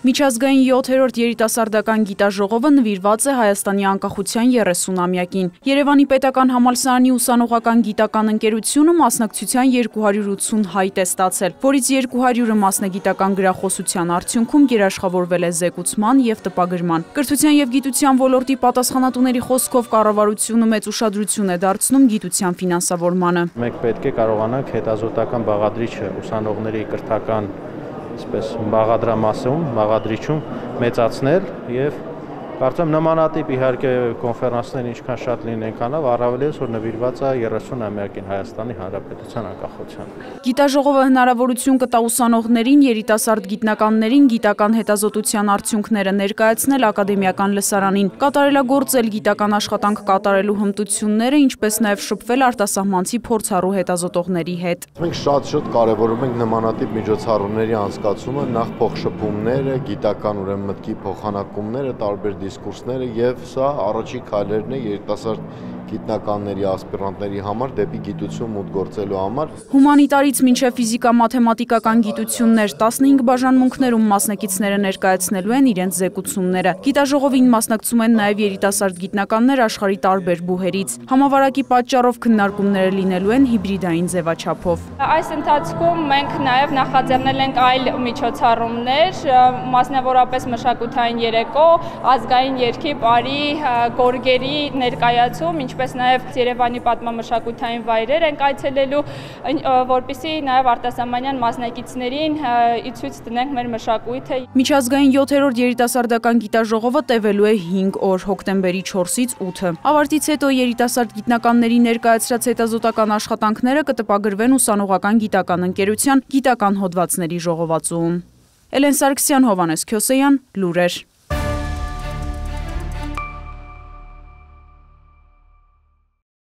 Միջազգային 7-րդ երիտասարդական գիտաժողովը նվիրված է Հայաստանի անկախության 30-ամյակին։ Երևանի պետական համալսարանի ուսանողական գիտական ընկերությունը մասնակցության 280 հայտ է ստացել, որից 200-ը մասնագիտական գրախոսության արդյունքում երաշխավորվել է զեկուցման եւ տպագրման։ Կրթության եւ գիտության ոլորտի պատասխանատուների խոսքով կառավարությունը մեծ ուշադրություն է դարձնում գիտության ֆինանսավորմանը։ Մենք պետք է կարողանանք հետազոտական բաղադրիչը ուսանողների կրթական այսպես բաղադրամասում, բաղադրիչում մեծացնել եւ Կարծեմ նմանատիպ իհարկե կոնֆերանսներ ինչքան շատ լինեն կանավ, առավել ես որ նվիրված է 30-ամյակին Հայաստանի Հանրապետության անկախության։ Գիտաժողովը հնարավորություն կտա ուսանողներին, երիտասարդ գիտնականներին գիտական հետազոտության արդյունքները ներկայացնել ակադեմիական լսարանին, կատարելագործել գիտական աշխատանք կատարելու հմտությունները, ինչպես նաև շփվել արտասահմանցի փորձառու հետազոտողների հետ։ Մենք շատ-շատ կարևորում ենք նմանատիպ միջոցառումների անցկացումը, նախ փոխշփումները, գիտական ուրեմն մտքի փոխանակումները տարբեր դիսկուրսները եւ սա առաջին քայլերն է երիտասարդ գիտնականների, ասպիրանտների համար դեպի գիտություն մուտք գործելու համար։ Հումանիտարից մինչև ֆիզիկա-մաթեմատիկական գիտություններ 15 բաժանմունքներում մասնակիցները ներկայացնելու են իրենց զեկուցումները։ Գիտաժողովին մասնակցում են նաև երիտասարդ գիտնականներ աշխարհի տարբեր բուհերից։ Համավարակի պատճառով քննարկումները լինելու են հիբրիդային ձևաչափով։ Այս ընթացքում մենք նաև նախաձեռնել ենք այլ միջոցառումներ, մասնավորապես մշակութային երեկո, ազգային երգի, բարի, գորգերի ներկայացում, ինչպես ինչպես նաև Երևանի պատմամշակութային վայրեր ենք այցելելու, որպիսի նաև արտասահմանյան մասնակիցներին ի ցույց տնենք մեր մշակույթը։ Միջազգային 7-րդ երիտասարդական գիտաժողովը տևելու է 5 օր, հոկտեմբերի 4-ից 8-ը։ Ավարտից հետո երիտասարդ գիտնականների ներկայացրած հետազոտական աշխատանքները կտպագրվեն ուսանողական գիտական ընկերության գիտական հոդվածների ժողովածուում։ Էլեն Սարգսյան, Հովանես Քյոսեյան, Լուրեր։